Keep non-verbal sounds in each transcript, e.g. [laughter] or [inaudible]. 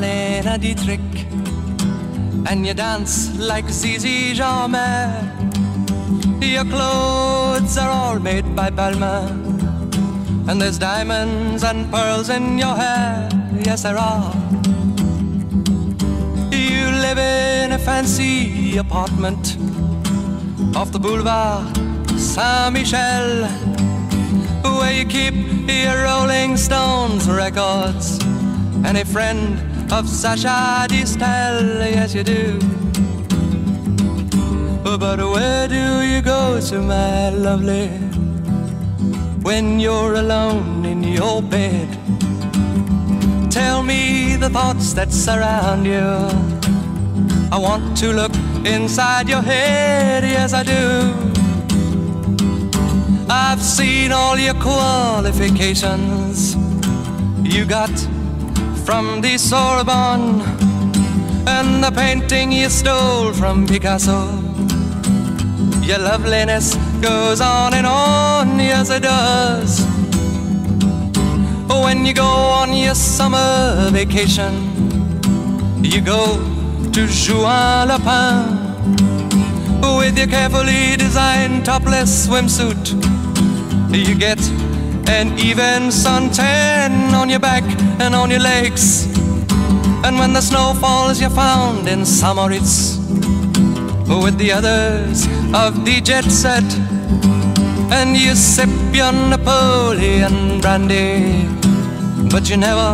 talk Dietrich, and you dance like Zizi Jeanmaire. Your clothes are all made by Balmain, and there's diamonds and pearls in your hair. Yes, there are. You live in a fancy apartment off the boulevard Saint Michel, where you keep your Rolling Stones records and a friend of Sacha Distel. Yes, you do. But where do you go to, my lovely, when you're alone in your bed? Tell me the thoughts that surround you. I want to look inside your head, yes, I do. I've seen all your qualifications you got from the Sorbonne and the painting you stole from Picasso. Your loveliness goes on and on, yes, it does. When you go on your summer vacation, you go to Juan-les-Pins with your carefully designed topless swimsuit. You get an even suntan on your back and on your legs. And when the snow falls, you're found in St. Moritz with the others of the jet set. And you sip your Napoleon brandy, but you never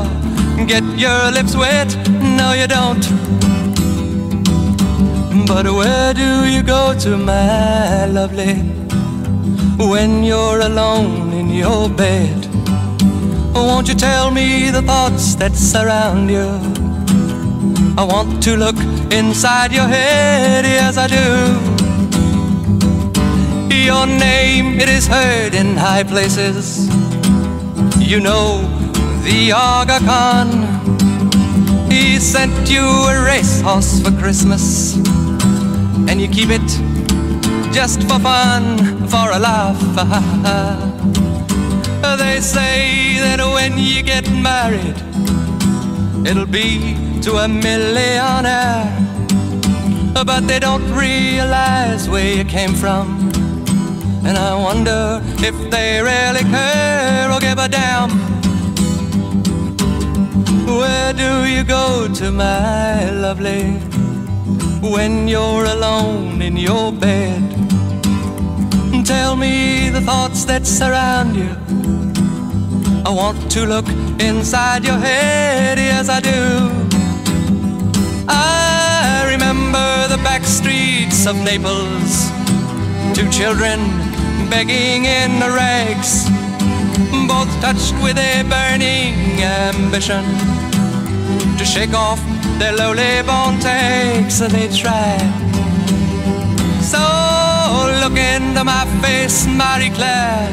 get your lips wet. No, you don't. But where do you go to, my lovely, when you're alone in your bed? Won't you tell me the thoughts that surround you? I want to look inside your head, yes, I do. Your name, it is heard in high places. You know the Aga Khan. He sent you a racehorse for Christmas and you keep it just for fun, for a laugh. [laughs] they say that when you get married, it'll be to a millionaire. But they don't realize where you came from. And I wonder if they really care or give a damn. Where do you go to, my lovely? when you're alone in your bed. Tell me the thoughts that surround you. I want to look inside your head, yes, I do. I remember the back streets of Naples, two children begging in the rags, both touched with a burning ambition to shake off their lowly born takes and they try. Into my face, Marie Claire,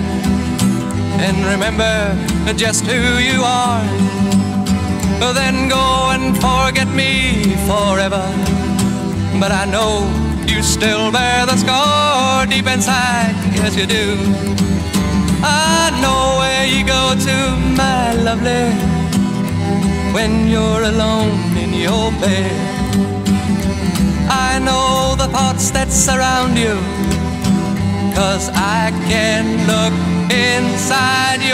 and remember just who you are. Then go and forget me forever. But I know you still bear the scar deep inside, yes you do. I know where you go to, my lovely, when you're alone in your bed. I know the thoughts that surround you, cause I can look inside.